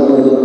Gracias.